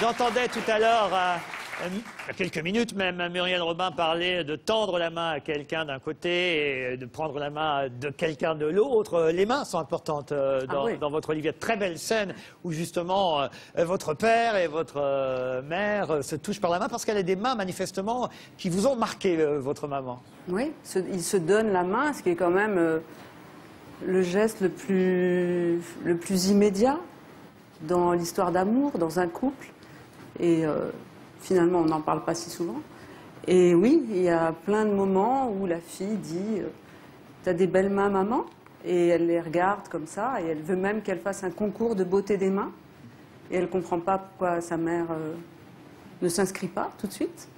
J'entendais tout à l'heure, euh, il y a quelques minutes même, Muriel Robin parler de tendre la main à quelqu'un d'un côté et de prendre la main de quelqu'un de l'autre. Les mains sont importantes euh, dans, Ah oui. dans votre livre. Il y a de très belles scènes où justement euh, votre père et votre euh, mère se touchent par la main parce qu'elle a des mains manifestement qui vous ont marqué, votre maman. Oui, se- il se donne la main, ce qui est quand même le geste le plus, le plus immédiat dans l'histoire d'amour, dans un couple. Et euh, finalement, on n'en parle pas si souvent. Et oui, il y a plein de moments où la fille dit euh, T'as des belles mains, maman? Et elle les regarde comme ça, et elle veut même qu'elle fasse un concours de beauté des mains. Et elle ne comprend pas pourquoi sa mère euh, ne s'inscrit pas tout de suite.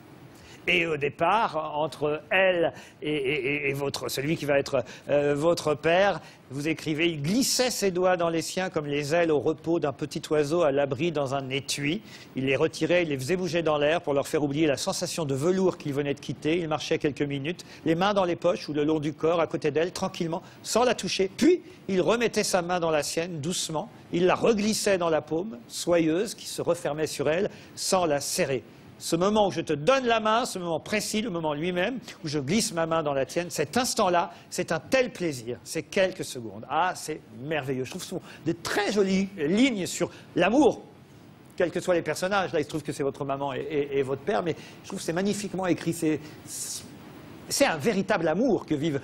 Et au départ, entre elle et, votre, celui qui va être euh, votre père, vous écrivez, il glissait ses doigts dans les siens comme les ailes au repos d'un petit oiseau à l'abri dans un étui. Il les retirait, il les faisait bouger dans l'air pour leur faire oublier la sensation de velours qu'il venait de quitter. Il marchait quelques minutes, les mains dans les poches ou le long du corps, à côté d'elle, tranquillement, sans la toucher. Puis, il remettait sa main dans la sienne, doucement. Il la reglissait dans la paume, soyeuse, qui se refermait sur elle, sans la serrer. Ce moment où je te donne la main, ce moment précis, le moment lui-même, où je glisse ma main dans la tienne, cet instant-là, c'est un tel plaisir. C'est quelques secondes. Ah, c'est merveilleux. Je trouve ce sont des très jolies lignes sur l'amour, quels que soient les personnages. Là, il se trouve que c'est votre maman et, votre père, mais je trouve que c'est magnifiquement écrit. C'est- un véritable amour que vivent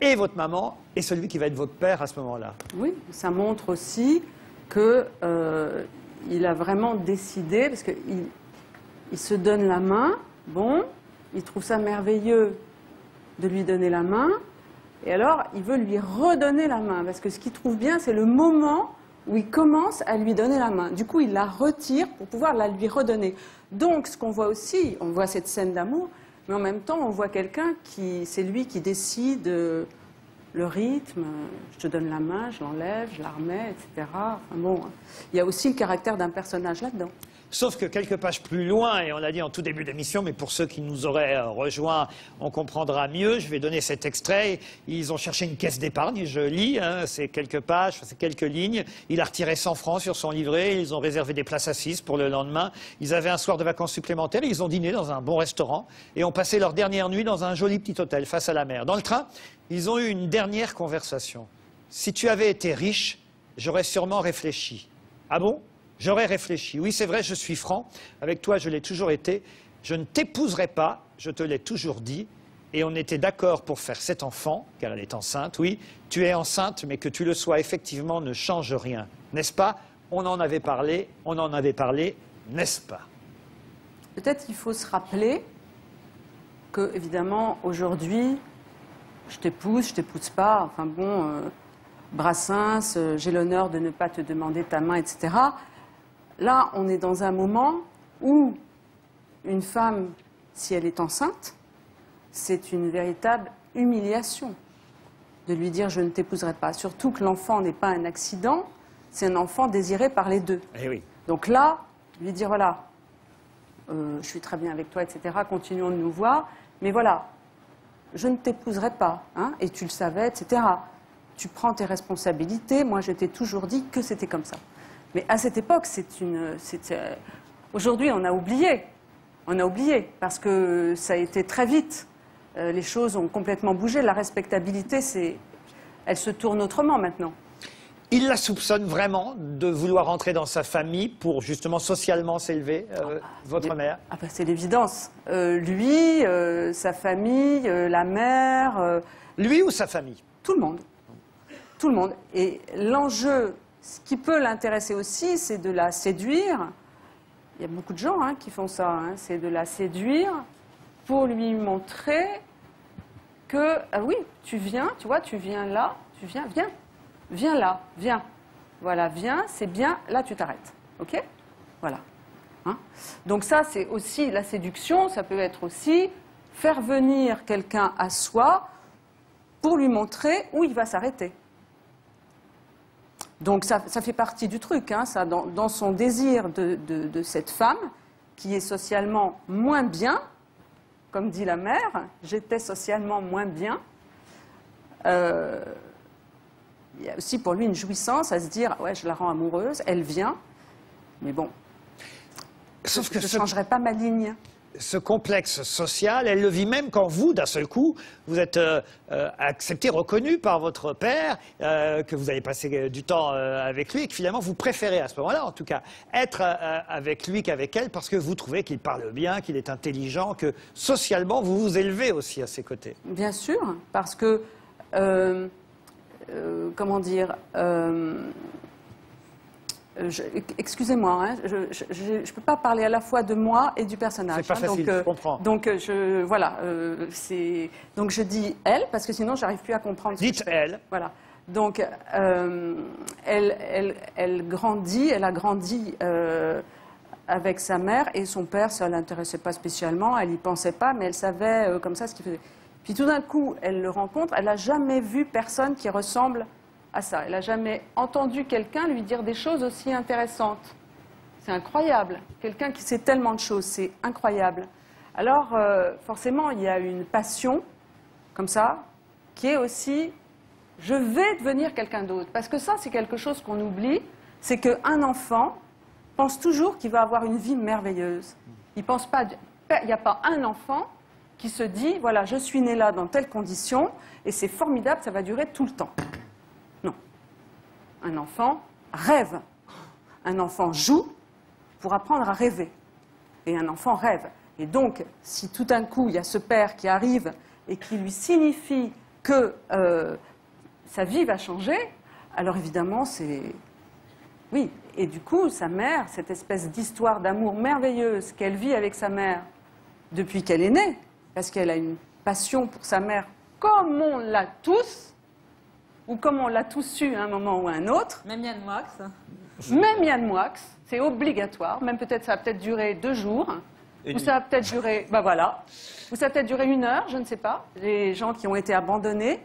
et votre maman et celui qui va être votre père à ce moment-là. Oui, ça montre aussi que euh, a vraiment décidé, parce qu'il il se donne la main, bon, il trouve ça merveilleux de lui donner la main, et alors il veut lui redonner la main, parce que ce qu'il trouve bien, c'est le moment où il commence à lui donner la main. Du coup, il la retire pour pouvoir la lui redonner. Donc, ce qu'on voit aussi, on voit cette scène d'amour, mais en même temps, on voit quelqu'un qui, c'est lui qui décide euh, le rythme, euh, je te donne la main, je l'enlève, je la remets, etc. Enfin bon, il y a aussi le caractère d'un personnage là-dedans. Sauf que quelques pages plus loin, et on l'a dit en tout début d'émission, mais pour ceux qui nous auraient euh, rejoints, on comprendra mieux. Je vais donner cet extrait. Ils ont cherché une caisse d'épargne, je lis, hein, c'est quelques pages, c'est quelques lignes. Il a retiré 100 francs sur son livret, ils ont réservé des places assises pour le lendemain. Ils avaient un soir de vacances supplémentaires, ils ont dîné dans un bon restaurant et ont passé leur dernière nuit dans un joli petit hôtel face à la mer. Dans le train, ils ont eu une dernière conversation. Si tu avais été riche, j'aurais sûrement réfléchi. Ah bon? J'aurais réfléchi. Oui, c'est vrai, je suis franc. Avec toi, je l'ai toujours été. Je ne t'épouserai pas, je te l'ai toujours dit. Et on était d'accord pour faire cet enfant, car elle est enceinte, oui. Tu es enceinte, mais que tu le sois effectivement ne change rien. N'est-ce pas? On en avait parlé, on en avait parlé, n'est-ce pas? Peut-être qu'il faut se rappeler que, évidemment, aujourd'hui, je t'épouse, je t'épouse pas, enfin bon, euh, Brassens, euh, j'ai l'honneur de ne pas te demander ta main, etc. Là, on est dans un moment où une femme, si elle est enceinte, c'est une véritable humiliation de lui dire je ne t'épouserai pas. Surtout que l'enfant n'est pas un accident, c'est un enfant désiré par les deux. Eh oui. Donc là, lui dire voilà, euh, je suis très bien avec toi, etc. Continuons de nous voir, mais voilà, je ne t'épouserai pas, hein, et tu le savais, etc. Tu prends tes responsabilités. Moi, je t'ai toujours dit que c'était comme ça. Mais à cette époque, c'est une. euh, Aujourd'hui, on a oublié. On a oublié parce que ça a été très vite. Euh, les choses ont complètement bougé. La respectabilité, c'est, elle se tourne autrement maintenant. Il la soupçonne vraiment de vouloir entrer dans sa famille pour justement socialement s'élever, euh, votre mère? Ah bah, c'est l'évidence. Euh, lui, euh, sa famille, la mère, Lui ou sa famille? tout le monde. Tout le monde. Et l'enjeu, ce qui peut l'intéresser aussi, c'est de la séduire. Il y a beaucoup de gens hein, qui font ça. hein. C'est de la séduire pour lui montrer que, ah oui, tu viens, tu vois, tu viens là, tu viens, viens, viens là, viens. Voilà, viens, c'est bien, là tu t'arrêtes. OK? Voilà. Hein Donc ça, c'est aussi la séduction, ça peut être aussi faire venir quelqu'un à soi pour lui montrer où il va s'arrêter. Donc ça, ça fait partie du truc, hein, ça, dans, dans son désir de, de- de cette femme, qui est socialement moins bien, comme dit la mère, j'étais socialement moins bien. Euh, il y a aussi pour lui une jouissance à se dire, ouais, je la rends amoureuse, elle vient, mais bon, Sauf que je ne changerai pas ma ligne. Ce complexe social, elle le vit même quand vous, d'un seul coup, vous êtes euh, euh, accepté, reconnu par votre père, euh, que vous avez passé du temps avec lui, et que finalement vous préférez à ce moment-là, en tout cas, être avec lui qu'avec elle, parce que vous trouvez qu'il parle bien, qu'il est intelligent, que socialement vous vous élevez aussi à ses côtés. Bien sûr, parce que, comment dire, excusez-moi, hein, je ne peux pas parler à la fois de moi et du personnage. C'est pas hein, facile, donc, je comprends. Donc, euh, je, voilà, euh, donc je dis elle, parce que sinon, j'arrive plus à comprendre ce que Dites je fais. elle. Voilà. Donc, euh, elle, elle, elle grandit, elle a grandi euh, avec sa mère et son père, ça l'intéressait pas spécialement, elle y pensait pas, mais elle savait euh, comme ça ce qu'il faisait. Puis tout d'un coup, elle le rencontre, elle n'a jamais vu personne qui ressemble ça. Elle n'a jamais entendu quelqu'un lui dire des choses aussi intéressantes. C'est incroyable. Quelqu'un qui sait tellement de choses, c'est incroyable. Alors, euh, forcément, il y a une passion, comme ça, qui est aussi je vais devenir quelqu'un d'autre. Parce que ça, c'est quelque chose qu'on oublie, c'est qu'un enfant pense toujours qu'il va avoir une vie merveilleuse. Il pense pas, il n'y a pas un enfant qui se dit, voilà, je suis né là dans telles conditions, et c'est formidable, ça va durer tout le temps. Un enfant rêve. Un enfant joue pour apprendre à rêver. Et un enfant rêve. Et donc, si tout d'un coup, il y a ce père qui arrive et qui lui signifie que euh, sa vie va changer, alors évidemment, c'est... Oui, et du coup, sa mère, cette espèce d'histoire d'amour merveilleuse qu'elle vit avec sa mère depuis qu'elle est née, parce qu'elle a une passion pour sa mère comme on l'a tous, ou comme on l'a tous eu à un moment ou à un autre, Même Yann Moix. même Yann Moix, c'est obligatoire, même peut-être ça va peut-être durer deux jours, ou ça va peut-être durer, bah voilà, ou ça va peut-être durer une heure, je ne sais pas. Les gens qui ont été abandonnés,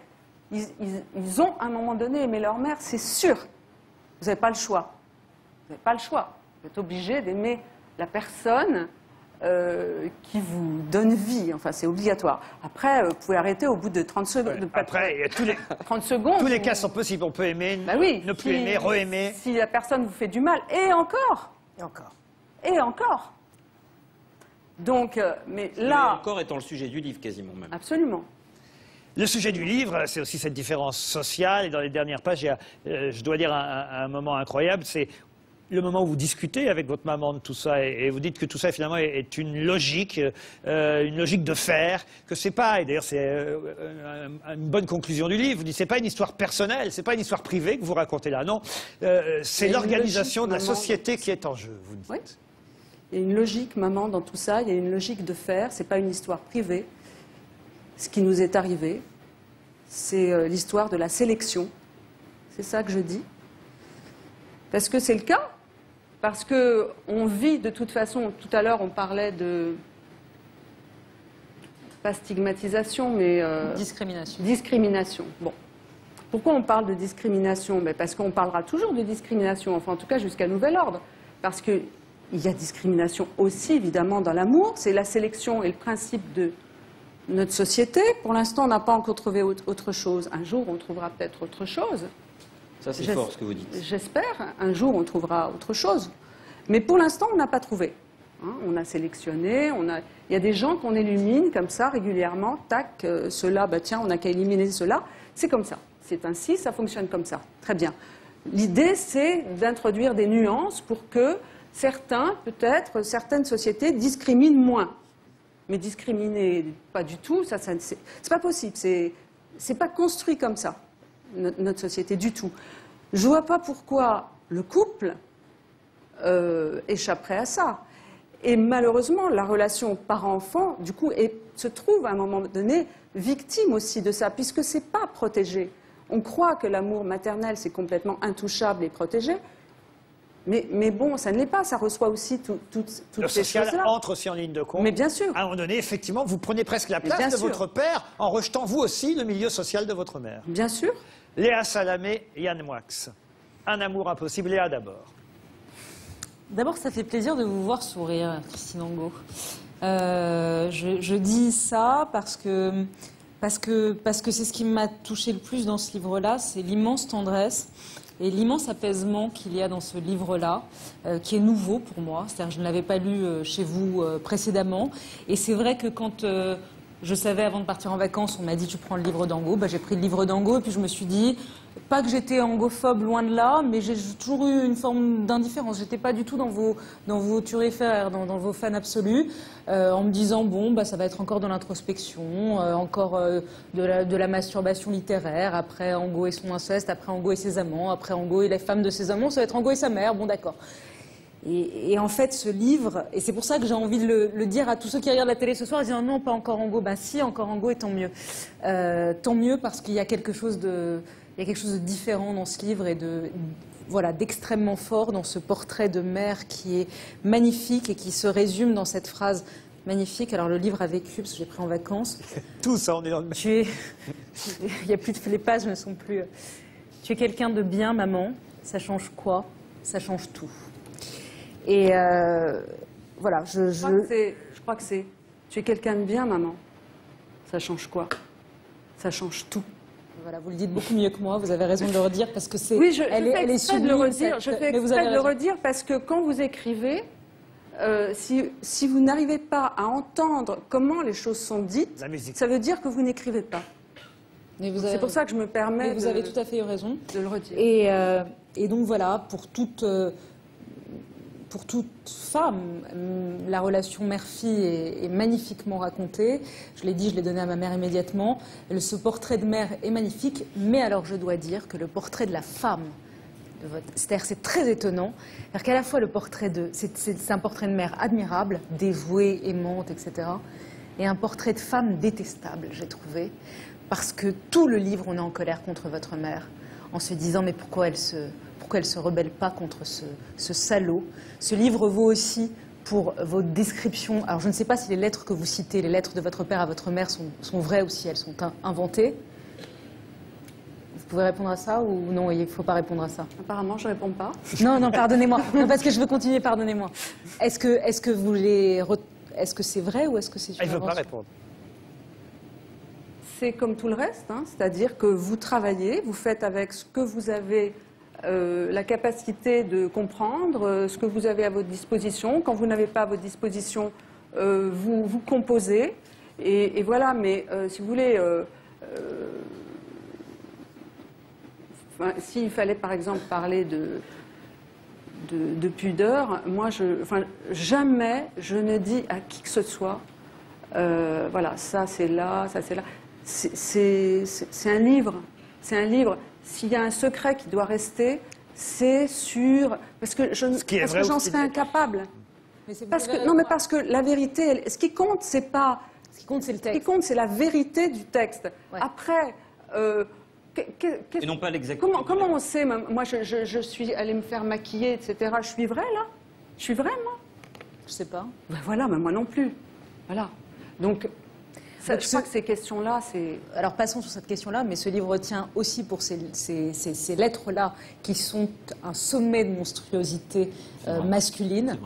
ils, ils- ils ont à un moment donné aimé leur mère, c'est sûr. Vous n'avez pas le choix. Vous n'avez pas le choix. Vous êtes obligé d'aimer la personne euh, qui vous donne vie. Enfin, c'est obligatoire. Après, euh, vous pouvez arrêter au bout de 30 secondes. Après, il y a tous les, 30 secondes. tous les cas sont possibles. On peut aimer, Bah oui. ne plus si- aimer, re-aimer. Si la personne vous fait du mal, et encore, Et encore. et encore. Donc, euh, mais Là là, encore étant le sujet du livre quasiment même. absolument. Le sujet du livre, c'est aussi cette différence sociale. Et dans les dernières pages, il y a, euh, je dois dire, un moment incroyable. C'est le moment où vous discutez avec votre maman de tout ça et, et vous dites que tout ça finalement est, est une logique, euh, une logique de faire, que c'est pas, et d'ailleurs c'est euh, un- une bonne conclusion du livre, vous dites c'est pas une histoire personnelle, c'est pas une histoire privée que vous racontez là, non, Euh, c'est l'organisation de la société qui est en jeu, vous dites. Oui. Il y a une logique, maman, dans tout ça. Il y a une logique de faire. C'est pas une histoire privée. Ce qui nous est arrivé, c'est l'histoire de la sélection. C'est ça que je dis. Parce que c'est le cas. Parce que on vit de toute façon. Tout à l'heure, on parlait de pas stigmatisation, mais euh, Discrimination. Discrimination. Bon. Pourquoi on parle de discrimination? Ben Parce qu'on parlera toujours de discrimination, enfin en tout cas jusqu'à nouvel ordre. Parce qu'il y a discrimination aussi évidemment dans l'amour, c'est la sélection et le principe de notre société. Pour l'instant, on n'a pas encore trouvé autre chose. Un jour, on trouvera peut-être autre chose. Ça c'est fort ce que vous dites. J'espère. Un jour, on trouvera autre chose. Mais pour l'instant, on n'a pas trouvé. Hein, on a sélectionné. On a... Il y a des gens qu'on élimine comme ça régulièrement. Tac, euh, ceux-là, bah, tiens, on n'a qu'à éliminer ceux-là. C'est comme ça. C'est ainsi, ça fonctionne comme ça. Très bien. L'idée, c'est d'introduire des nuances pour que certains, peut-être, certaines sociétés discriminent moins. Mais discriminer pas du tout, ça, ça c'est pas possible. C'est pas construit comme ça notre société du tout. Je vois pas pourquoi le couple euh, échapperait à ça. Et malheureusement, la relation parent-enfant, du coup, est- se trouve à un moment donné victime aussi de ça, puisque c'est pas protégé. On croit que l'amour maternel c'est complètement intouchable et protégé, mais, mais bon, ça ne l'est pas. Ça reçoit aussi tout- toutes, toutes Le ces social choses-là. entre aussi en ligne de compte. Mais bien sûr. À un moment donné, effectivement, vous prenez presque la place de sûr. votre père en rejetant vous aussi le milieu social de votre mère. Bien sûr. Léa Salamé, Yann Moix. Un amour impossible. Léa d'abord. D'abord, ça fait plaisir de vous voir sourire, Christine Angot. Euh, je, dis ça parce que parce que parce que c'est ce qui m'a touché le plus dans ce livre-là, c'est l'immense tendresse et l'immense apaisement qu'il y a dans ce livre-là, euh, qui est nouveau pour moi. C'est-à-dire, je ne l'avais pas lu euh, chez vous précédemment. Et c'est vrai que quand je savais avant de partir en vacances, on m'a dit tu prends le livre d'Ango, bah, j'ai pris le livre d'Ango et puis je me suis dit, pas que j'étais angophobe loin de là, mais j'ai toujours eu une forme d'indifférence. J'étais pas du tout dans vos, dans vos dans, dans vos fans absolus, euh, en me disant bon, bah, ça va être encore de l'introspection, euh, encore euh, de, la, de la masturbation littéraire, après Ango et son inceste, après Ango et ses amants, après Ango et les femmes de ses amants, ça va être Ango et sa mère, bon d'accord. Et, et en fait, ce livre, et c'est pour ça que j'ai envie de le, le dire à tous ceux qui regardent la télé ce soir, en disant non, pas encore Ango, bah si, encore Ango, et tant mieux. Euh, tant mieux parce qu'il y a quelque chose de, il y a quelque chose de différent dans ce livre et de, voilà, d'extrêmement fort dans ce portrait de mère qui est magnifique et qui se résume dans cette phrase magnifique. Alors le livre a vécu parce que j'ai pris en vacances. Tout ça, on est dans le. Tu es, il y a plus de, les pages ne sont plus. Tu es quelqu'un de bien, maman. Ça change quoi? Ça change tout. Et euh, voilà, je, Je crois que je, c'est- je crois que c'est. Tu es quelqu'un de bien, maman. Ça change quoi? Ça change tout. voilà, vous le dites beaucoup mieux que moi. Vous avez raison de le redire parce que c'est. Oui, je, elle je est, fais elle est exprès de le redire. cette- Je fais mais vous exprès de le redire parce que quand vous écrivez, euh, si, si vous n'arrivez pas à entendre comment les choses sont dites, La musique. ça veut dire que vous n'écrivez pas. Avez- C'est pour ça que je me permets mais vous de, avez tout à fait raison. de le redire. Et, euh, et donc voilà, pour toute, euh, pour toute femme, la relation mère-fille est, magnifiquement racontée. Je l'ai dit, je l'ai donné à ma mère immédiatement. Ce portrait de mère est magnifique, mais alors je dois dire que le portrait de la femme, de votre- c'est-à-dire c'est très étonnant, qu'à la fois le portrait de, c'est un portrait de mère admirable, dévouée, aimante, etc., et un portrait de femme détestable, j'ai trouvé, parce que tout le livre, on est en colère contre votre mère, en se disant mais pourquoi elle se, pourquoi elle se rebelle pas contre ce, ce salaud. Ce livre vaut aussi pour vos descriptions. Alors je ne sais pas si les lettres que vous citez, les lettres de votre père à votre mère sont, sont vraies ou si elles sont in- inventées. Vous pouvez répondre à ça ou non Il ne faut pas répondre à ça? Apparemment, je réponds pas. Non, non, pardonnez-moi. Non, parce que je veux continuer, pardonnez-moi. Est-ce que, est-ce que vous les, re- est-ce que c'est vrai ou est-ce que c'est une Elle ne veut pas répondre. C'est comme tout le reste, hein, c'est-à-dire que vous travaillez, vous faites avec ce que vous avez euh, la capacité de comprendre, euh, ce que vous avez à votre disposition. Quand vous n'avez pas à votre disposition, euh, vous, vous composez. Et, voilà, mais si vous voulez, s'il fallait par exemple parler de, de, de pudeur, moi, je, jamais je ne dis à qui que ce soit, voilà, ça c'est là, ça c'est là. C'est un livre, c'est un livre. S'il y a un secret qui doit rester, c'est sur parce que je, parce que j'en serais incapable. Mais Parce que non, mais parce que la vérité, elle- ce qui compte, c'est pas Ce qui compte, c'est le ce qui texte. compte, c'est la vérité du texte. Ouais. Après, euh, Et non pas l'exactitude. comment, comment on sait Moi, moi, je, je- je suis allée me faire maquiller, etc. Je suis vraie, là? Je suis vraie, moi? Je sais pas. Ben voilà, mais moi non plus. Voilà. Donc, ça, je ce- crois que ces questions-là, c'est... Alors passons sur cette question-là, mais ce livre tient aussi pour ces, ces- ces- ces lettres-là qui sont un sommet de monstruosité euh, masculine.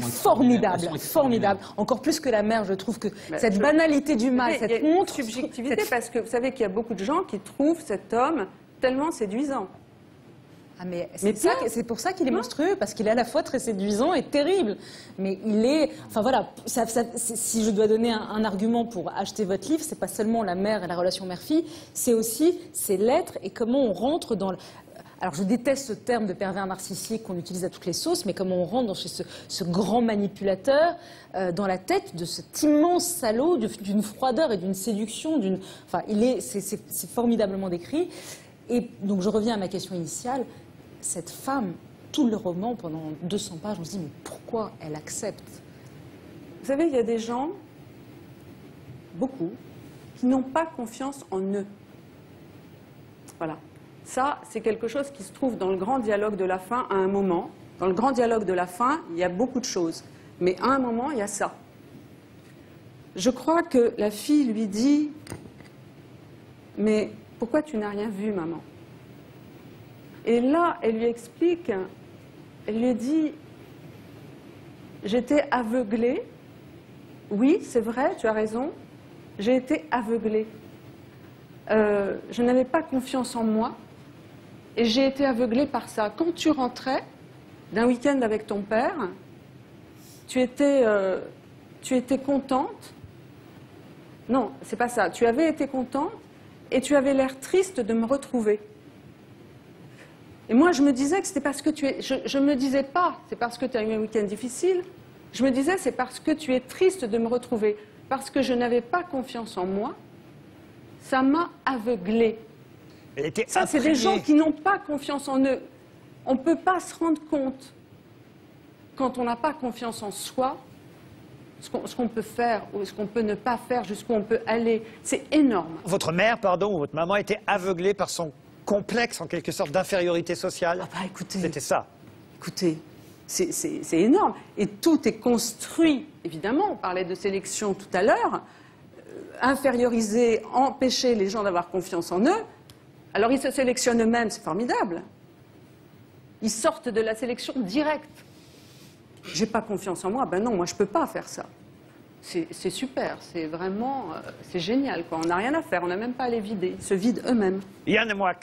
Formidable, formidable. Encore plus que la mère, je trouve que Ben, cette je- banalité du mal, cette honte, subjectivité, cette- parce que vous savez qu'il y a beaucoup de gens qui trouvent cet homme tellement séduisant. Ah, mais c'est pour ça qu'il est monstrueux, parce qu'il est à la fois très séduisant et terrible. Mais il est, enfin voilà, ça- ça- c'est- si je dois donner un, un argument pour acheter votre livre, c'est pas seulement la mère et la relation mère-fille, c'est aussi ces lettres et comment on rentre dans. le- alors je déteste ce terme de pervers narcissique qu'on utilise à toutes les sauces, mais comment on rentre dans chez ce, ce grand manipulateur euh, dans la tête de cet immense salaud, d'une froideur et d'une séduction, d'une. Enfin, il est, c'est formidablement décrit. Et donc je reviens à ma question initiale. Cette femme, tout le roman, pendant 200 pages, on se dit mais pourquoi elle accepte? Vous savez, il y a des gens, beaucoup, qui n'ont pas confiance en eux. Voilà. Ça, c'est quelque chose qui se trouve dans le grand dialogue de la fin à un moment. Dans le grand dialogue de la fin, il y a beaucoup de choses. Mais à un moment, il y a ça. Je crois que la fille lui dit Mais pourquoi tu n'as rien vu, maman? Et là, elle lui explique, elle lui dit J'étais aveuglée. Oui, c'est vrai, tu as raison. J'ai été aveuglée. Euh, je n'avais pas confiance en moi. Et j'ai été aveuglée par ça. Quand tu rentrais d'un week-end avec ton père, tu étais, euh, tu étais contente. Non, c'est pas ça. Tu avais été contente et tu avais l'air triste de me retrouver. Et moi, je me disais que c'était parce que tu es. Je ne me disais pas, c'est parce que tu as eu un week-end difficile. Je me disais, c'est parce que tu es triste de me retrouver. Parce que je n'avais pas confiance en moi. Ça m'a aveuglée. Ça, c'est des gens qui n'ont pas confiance en eux. On ne peut pas se rendre compte, quand on n'a pas confiance en soi, ce qu'on ce qu'on peut faire ou ce qu'on peut ne pas faire, jusqu'où on peut aller. C'est énorme. Votre mère, pardon, ou votre maman était aveuglée par son complexe, en quelque sorte, d'infériorité sociale. Ah bah écoutez, C'était ça. écoutez, c'est énorme. Et tout est construit, évidemment, on parlait de sélection tout à l'heure, euh, inférioriser, empêcher les gens d'avoir confiance en eux. Alors ils se sélectionnent eux-mêmes, c'est formidable. Ils sortent de la sélection directe. J'ai pas confiance en moi, ben non, moi je peux pas faire ça. C'est super, c'est vraiment, euh, c'est génial quoi. On n'a rien à faire, on n'a même pas à les vider, ils se vident eux-mêmes. Yann Moix,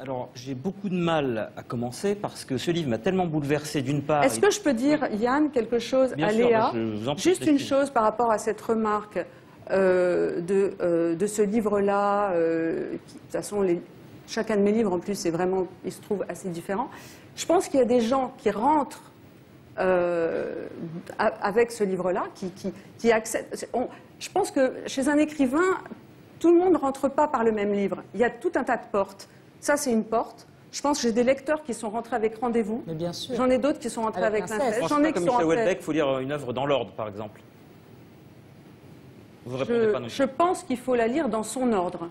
Alors, j'ai beaucoup de mal à commencer parce que ce livre m'a tellement bouleversé d'une part. Est-ce que je peux dire, Yann, quelque chose Bien à sûr, Léa je vous en prie, Juste une chose par rapport à cette remarque euh, de, euh, de ce livre-là. euh, de toute façon, les- chacun de mes livres, en plus, c'est vraiment, il se trouve assez différent. Je pense qu'il y a des gens qui rentrent avec ce livre-là, qui, on- je pense que chez un écrivain, tout le monde ne rentre pas par le même livre. Il y a tout un tas de portes. Ça, c'est une porte. Je pense que j'ai des lecteurs qui sont rentrés avec Rendez-vous. Mais bien sûr. J'en ai d'autres qui sont rentrés avec J'en ai qui comme sont Michel rentrés. Houellebecq, il faut lire une œuvre dans l'ordre, par exemple. Vous ne répondez pas non je pense qu'il faut la lire dans son ordre.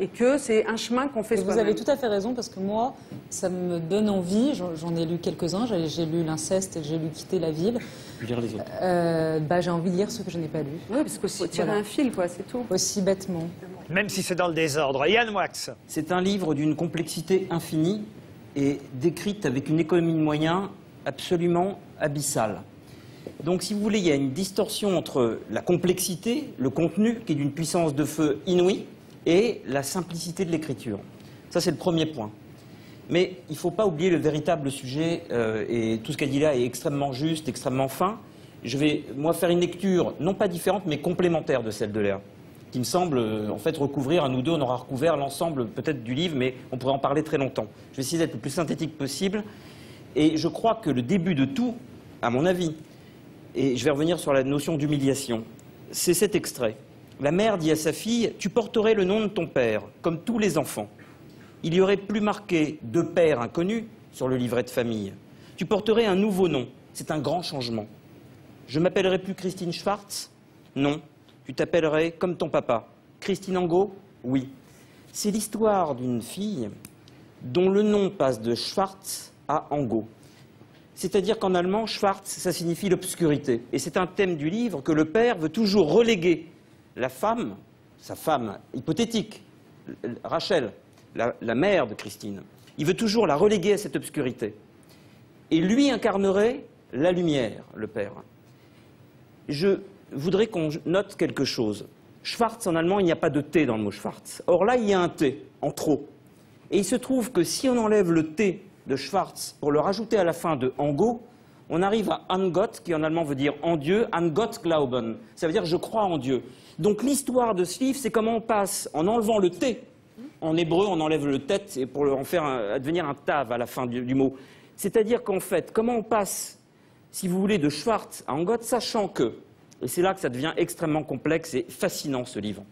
Et que c'est un chemin qu'on fait vous avez tout à fait raison parce que moi, ça me donne envie. J'en ai lu quelques-uns. J'ai lu L'inceste et j'ai lu Quitter la ville. Je vais lire les autres. Euh, bah, j'ai envie de lire ceux que je n'ai pas lus. Oui, parce faut tirer Voilà. un fil, quoi, c'est tout. Aussi bêtement. même si c'est dans le désordre. Yann Moix, C'est un livre d'une complexité infinie et décrite avec une économie de moyens absolument abyssale. Donc, si vous voulez, il y a une distorsion entre la complexité, le contenu, qui est d'une puissance de feu inouïe, et la simplicité de l'écriture. Ça, c'est le premier point. Mais il ne faut pas oublier le véritable sujet, euh, et tout ce qu'elle dit là est extrêmement juste, extrêmement fin. Je vais, moi, faire une lecture, non pas différente, mais complémentaire de celle de Léa, qui me semble, euh, en fait, recouvrir, à nous deux, on aura recouvert l'ensemble peut-être du livre, mais on pourrait en parler très longtemps. Je vais essayer d'être le plus synthétique possible. Et je crois que le début de tout, à mon avis, et je vais revenir sur la notion d'humiliation, c'est cet extrait. La mère dit à sa fille Tu porterais le nom de ton père, comme tous les enfants. Il y aurait plus marqué de père inconnu sur le livret de famille. Tu porterais un nouveau nom. C'est un grand changement. Je m'appellerai plus Christine Schwartz Non. Tu t'appellerais comme ton papa. Christine Angot Oui. C'est l'histoire d'une fille dont le nom passe de Schwartz à Angot. C'est-à-dire qu'en allemand, Schwarz, ça signifie l'obscurité. Et c'est un thème du livre que le père veut toujours reléguer la femme, sa femme hypothétique, Rachel, la, mère de Christine. Il veut toujours la reléguer à cette obscurité. Et lui incarnerait la lumière, le père. Je voudrais qu'on note quelque chose. Schwarz, en allemand, il n'y a pas de T dans le mot Schwarz. Or là, il y a un T, en trop. Et il se trouve que si on enlève le T de Schwarz pour le rajouter à la fin de Angot, on arrive à Angott, qui en allemand veut dire en Dieu, Angott glauben. Ça veut dire je crois en Dieu. Donc l'histoire de ce livre, c'est comment on passe, en enlevant le T, en hébreu, on enlève le tête et pour en faire un- advenir un tav à la fin du, mot. C'est-à-dire qu'en fait, comment on passe, si vous voulez, de Schwartz à Angott, sachant que, et c'est là que ça devient extrêmement complexe et fascinant ce livre,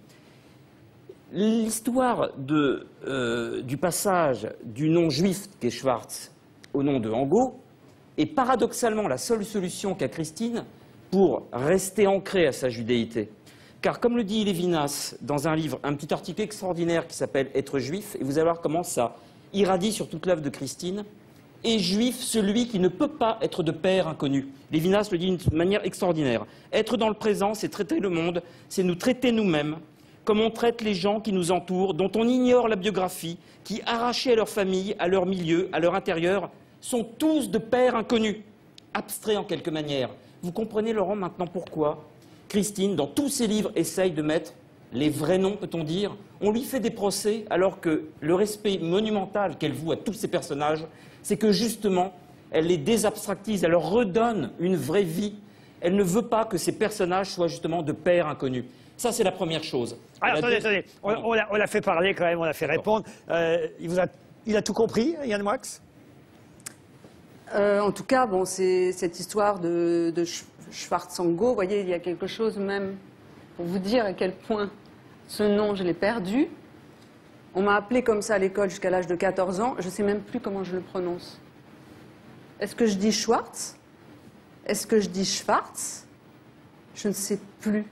l'histoire euh, du passage du nom juif qu'est Schwartz au nom de Angot est paradoxalement la seule solution qu'a Christine pour rester ancrée à sa judéité. Car comme le dit Lévinas dans un livre, un petit article extraordinaire qui s'appelle Être juif, et vous allez voir comment ça irradie sur toute l'œuvre de Christine, est juif celui qui ne peut pas être de père inconnu. Lévinas le dit d'une manière extraordinaire. Être dans le présent, c'est traiter le monde, c'est nous traiter nous-mêmes, comme on traite les gens qui nous entourent, dont on ignore la biographie, qui, arrachés à leur famille, à leur milieu, à leur intérieur, sont tous de pères inconnus, abstraits en quelque manière. Vous comprenez, Laurent, maintenant pourquoi Christine, dans tous ses livres, essaye de mettre les vrais noms, peut-on dire. On lui fait des procès alors que le respect monumental qu'elle voue à tous ces personnages, c'est que justement, elle les désabstractise, elle leur redonne une vraie vie. Elle ne veut pas que ces personnages soient justement de pères inconnus. Ça, c'est la première chose. Alors, attendez, attendez. On, on l'a- fait parler quand même, on l'a fait répondre. Euh, il, vous a, il a tout compris, Yann Moix? Euh, en tout cas, bon, c'est cette histoire de, de Sch- Schwarzengo. Vous voyez, il y a quelque chose même pour vous dire à quel point ce nom, je l'ai perdu. On m'a appelé comme ça à l'école jusqu'à l'âge de 14 ans. Je ne sais même plus comment je le prononce. Est-ce que je dis Schwartz? Est-ce que je dis Schwartz? Je ne sais plus.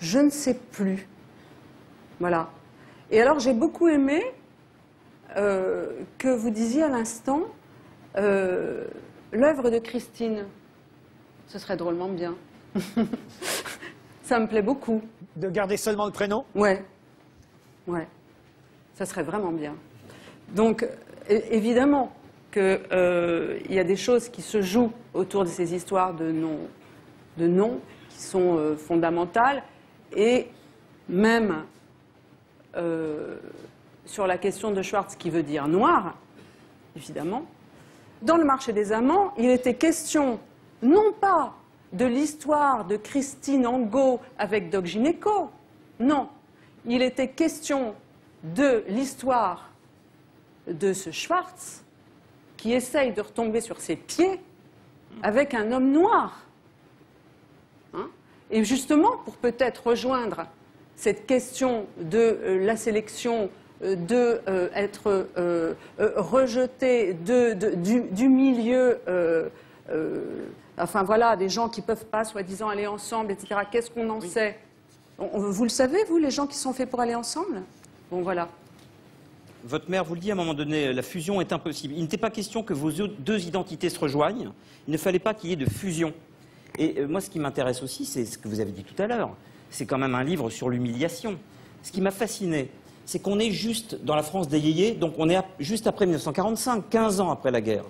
Je ne sais plus. Voilà. Et alors, j'ai beaucoup aimé euh, que vous disiez à l'instant euh, l'œuvre de Christine. Ce serait drôlement bien. Ça me plaît beaucoup. De garder seulement le prénom? Ouais. Ouais. Ça serait vraiment bien. Donc, évidemment qu'il y a des choses qui se jouent autour de ces histoires de noms, de noms qui sont euh, fondamentales. Et même euh, sur la question de Schwartz, qui veut dire noir, évidemment, dans le marché des amants, il était question non pas de l'histoire de Christine Angot avec Doc Gineco, non, il était question de l'histoire de ce Schwartz qui essaye de retomber sur ses pieds avec un homme noir. Hein? Et justement, pour peut-être rejoindre cette question de euh, la sélection, de euh, être euh, euh, rejeté de- de- du, du milieu, euh, euh, enfin voilà, des gens qui ne peuvent pas soi-disant aller ensemble, etc. Qu'est-ce qu'on en sait? On- Vous le savez, vous, les gens qui sont faits pour aller ensemble? Bon, voilà. Votre mère vous le dit à un moment donné, la fusion est impossible. Il n'était pas question que vos deux identités se rejoignent. Il ne fallait pas qu'il y ait de fusion. Et euh, moi, ce qui m'intéresse aussi, c'est ce que vous avez dit tout à l'heure. C'est quand même un livre sur l'humiliation. Ce qui m'a fasciné, c'est qu'on est juste dans la France des donc on est juste après 1945, 15 ans après la guerre.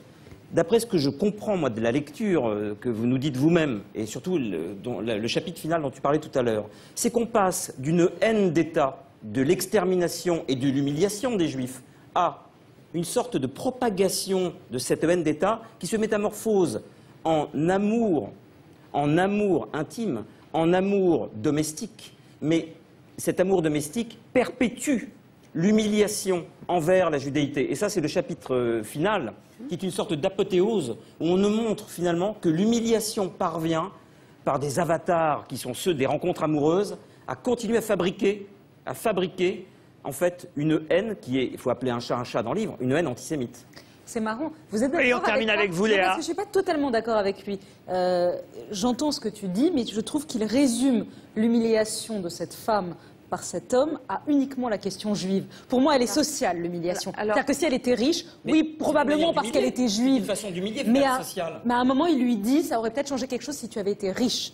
D'après ce que je comprends, moi, de la lecture euh, que vous nous dites vous-même, et surtout le- le chapitre final dont tu parlais tout à l'heure, c'est qu'on passe d'une haine d'État, de l'extermination et de l'humiliation des Juifs, à une sorte de propagation de cette haine d'État qui se métamorphose en amour, en amour intime, en amour domestique. Mais cet amour domestique perpétue l'humiliation envers la judéité. Et ça, c'est le chapitre euh, final, qui est une sorte d'apothéose, où on nous montre finalement que l'humiliation parvient, par des avatars qui sont ceux des rencontres amoureuses, à continuer à fabriquer, à fabriquer, en fait, une haine qui est, il faut appeler un chat un chat dans le livre, une haine antisémite. C'est marrant. Vous êtes Et on d'accord termine avec vous, Léa. Parce que je suis pas totalement d'accord avec lui. Euh, J'entends ce que tu dis, mais je trouve qu'il résume l'humiliation de cette femme par cet homme à uniquement la question juive. Pour moi, elle est sociale, l'humiliation. C'est-à-dire que si elle était riche, oui, probablement parce qu'elle était C'est une juive. façon d'humilier, mais à, mais à un moment, il lui dit, ça aurait peut-être changé quelque chose si tu avais été riche.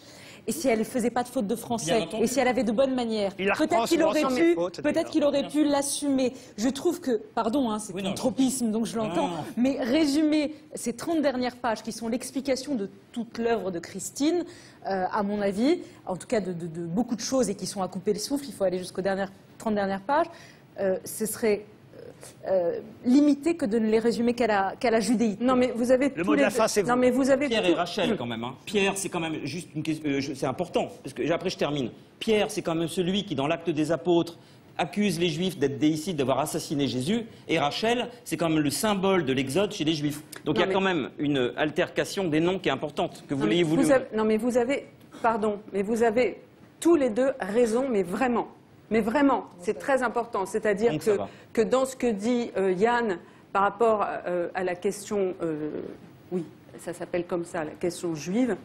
Et si elle ne faisait pas de faute de français, et si elle avait de bonnes manières, peut-être qu'il aurait pu, d'ailleurs. qu'il aurait pu l'assumer. Je trouve que, pardon, hein, c'est Oui, un tropisme, donc je l'entends, mais résumer ces 30 dernières pages qui sont l'explication de toute l'œuvre de Christine, euh, à mon avis, en tout cas de, de- de beaucoup de choses et qui sont à couper le souffle, il faut aller jusqu'aux dernières 30 dernières pages, euh, ce serait euh, euh, limité que de ne les résumer qu'à la, qu'à la judéité. Non, mais vous avez Le tous mot de la fin, c'est Non, vous. mais vous avez Pierre tout- et Rachel quand même. hein. Pierre, c'est quand même juste une question. euh, c'est important parce que après je termine. Pierre, c'est quand même celui qui, dans l'acte des apôtres, accuse les Juifs d'être déicides, d'avoir assassiné Jésus. Et Rachel, c'est quand même le symbole de l'exode chez les Juifs. Donc il y a Non, mais- quand même une altercation des noms qui est importante que vous Non, mais l'ayez voulu. vous avez- non, mais vous avez, pardon, mais vous avez tous les deux raison, mais vraiment. Mais vraiment, c'est très important. C'est-à-dire que, va. Que dans ce que dit euh, Yann par rapport euh, à la question, euh, oui, ça s'appelle comme ça, la question juive,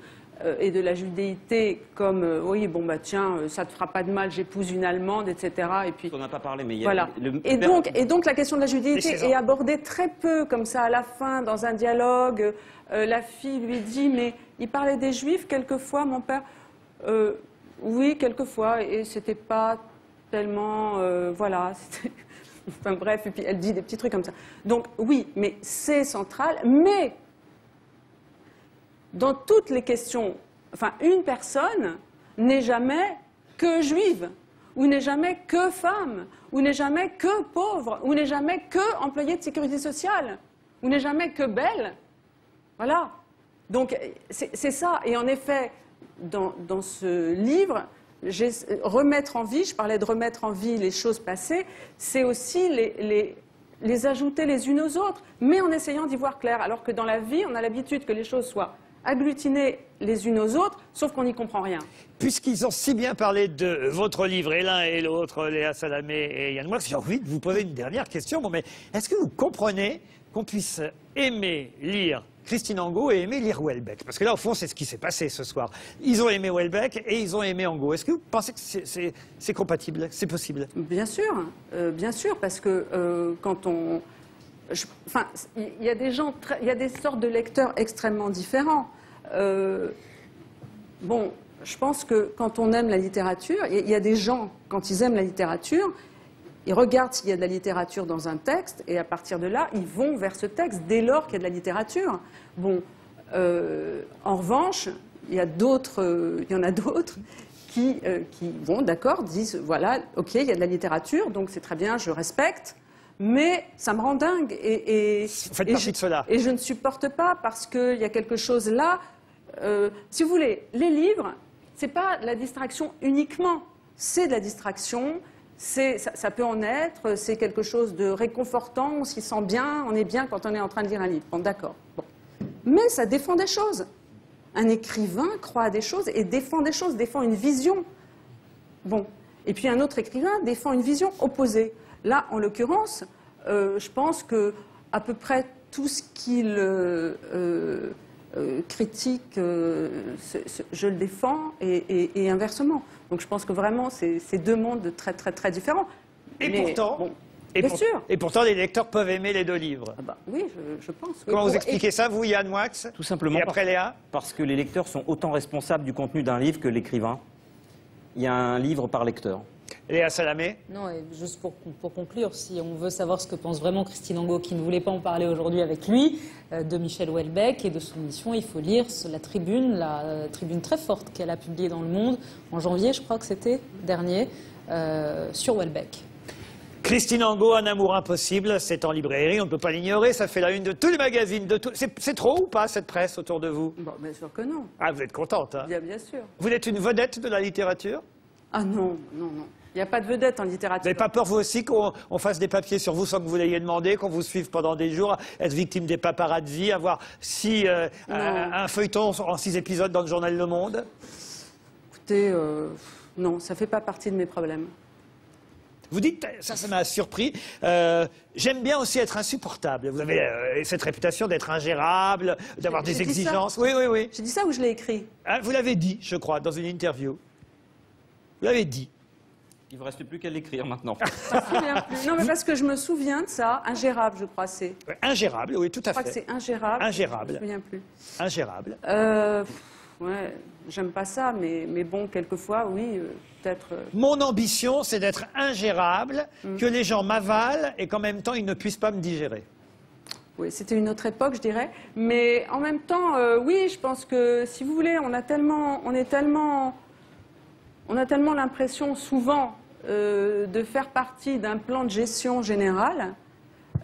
et de la judéité comme, euh, oui, bon, bah tiens, ça te fera pas de mal, j'épouse une Allemande, etc. Et puis, On n'a pas parlé, mais il y a voilà. le- Et donc, et donc la question de la judéité est abordée très peu, comme ça, à la fin, dans un dialogue. Euh, la fille lui dit, mais il parlait des juifs quelquefois, mon père? Euh, oui, quelquefois, et c'était pas tellement, voilà. Enfin bref, et puis elle dit des petits trucs comme ça. Donc oui, mais c'est central, mais dans toutes les questions, enfin une personne n'est jamais que juive, ou n'est jamais que femme, ou n'est jamais que pauvre, ou n'est jamais que employée de sécurité sociale, ou n'est jamais que belle. Voilà. Donc c'est ça. Et en effet, dans, dans ce livre, remettre en vie, je parlais de remettre en vie les choses passées, c'est aussi les, les, les, ajouter les unes aux autres, mais en essayant d'y voir clair. Alors que dans la vie, on a l'habitude que les choses soient agglutinées les unes aux autres, sauf qu'on n'y comprend rien. Puisqu'ils ont si bien parlé de votre livre, et l'un et l'autre, Léa Salamé et Yann Moix, j'ai envie de vous poser une dernière question. Bon, mais est-ce que vous comprenez qu'on puisse aimer lire Christine Angot et aimer lire Welbeck. Parce que là, au fond, c'est ce qui s'est passé ce soir. Ils ont aimé Welbeck et ils ont aimé Angot. Est-ce que vous pensez que c'est compatible? C'est possible Bien sûr, euh, bien sûr, parce que euh, quand on... enfin, il y a des gens, il y a des sortes de lecteurs extrêmement différents. Euh, bon, je pense que quand on aime la littérature, il y a des gens, quand ils aiment la littérature, ils regardent s'il y a de la littérature dans un texte et à partir de là, ils vont vers ce texte dès lors qu'il y a de la littérature. Bon, euh, en revanche, il y, a d'autres, il y en a d'autres qui, euh, qui vont, d'accord, disent voilà, ok, il y a de la littérature, donc c'est très bien, je respecte, mais ça me rend dingue. Et, et, Faites partie je, de cela. Et je ne supporte pas parce qu'il y a quelque chose là. Euh, si vous voulez, les livres, c'est pas la distraction uniquement, c'est de la distraction ça, ça, peut en être, c'est quelque chose de réconfortant, on s'y sent bien, on est bien quand on est en train de lire un livre. Bon, d'accord. Bon. Mais ça défend des choses. Un écrivain croit à des choses et défend des choses, défend une vision. Bon. Et puis un autre écrivain défend une vision opposée. Là, en l'occurrence, euh, je pense que à peu près tout ce qu'il euh, euh, critique, je le défends et inversement. Donc je pense que vraiment, c'est deux mondes très, très, très différents. Et pourtant, et, Bien sûr. et pourtant, les lecteurs peuvent aimer les deux livres. Ah bah, oui, je, pense. Comment vous expliquez ça, vous, Yann Wax Tout simplement. Et après, Léa Parce que les lecteurs sont autant responsables du contenu d'un livre que l'écrivain. Il y a un livre par lecteur. Léa Salamé Non, et juste pour, pour, conclure, si on veut savoir ce que pense vraiment Christine Angot, qui ne voulait pas en parler aujourd'hui avec lui, euh, de Michel Houellebecq et de son mission, il faut lire la tribune, la euh, tribune très forte qu'elle a publiée dans Le Monde en janvier, je crois que c'était, dernier, euh, sur Houellebecq. Christine Angot, Un amour impossible, c'est en librairie, on ne peut pas l'ignorer, ça fait la une de tous les magazines. de tout... C'est trop ou pas cette presse autour de vous? Bon, Bien sûr que non. Ah, vous êtes contente, hein? Bien, bien sûr. Vous êtes une vedette de la littérature? Ah non, non, non. Il n'y a pas de vedette en littérature. Vous n'avez pas peur, vous aussi, qu'on fasse des papiers sur vous sans que vous l'ayez demandé, qu'on vous suive pendant des jours, être victime des paparazzi, avoir si, euh, un, feuilleton en six épisodes dans le journal Le Monde? Écoutez, euh, non, ça ne fait pas partie de mes problèmes. Vous dites, ça, ça m'a surpris. Euh, j'aime bien aussi être insupportable. Vous avez cette réputation d'être ingérable, d'avoir des exigences. Oui, oui, oui. J'ai dit ça ou je l'ai écrit? Ah, Vous l'avez dit, je crois, dans une interview. Vous l'avez dit. Il ne vous reste plus qu'à l'écrire maintenant. non, mais parce que je me souviens de ça. Ingérable, je crois, c'est. Ingérable, oui, tout à fait. Je crois que c'est ingérable. Ingérable. Je me souviens plus. Ingérable. Euh, ouais, j'aime pas ça, mais, mais bon, quelquefois, oui, euh, peut-être. Euh. Mon ambition, c'est d'être ingérable, mm. que les gens m'avalent et qu'en même temps, ils ne puissent pas me digérer. Oui, c'était une autre époque, je dirais. Mais en même temps, euh, oui, je pense que, si vous voulez, on, a tellement, on est tellement on a tellement l'impression souvent euh, de faire partie d'un plan de gestion général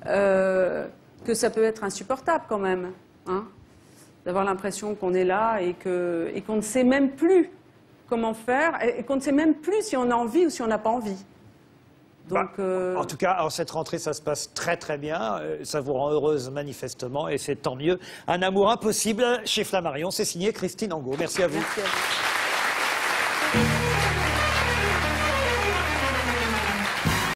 euh, que ça peut être insupportable quand même. Hein, D'avoir l'impression qu'on est là et qu'on ne sait même plus comment faire et qu'on ne sait même plus si on a envie ou si on n'a pas envie. Donc, bah, euh, En tout cas, en cette rentrée, ça se passe très très bien. Ça vous rend heureuse manifestement et c'est tant mieux. Un amour impossible chez Flammarion, c'est signé Christine Angot. Merci à vous. Merci à vous.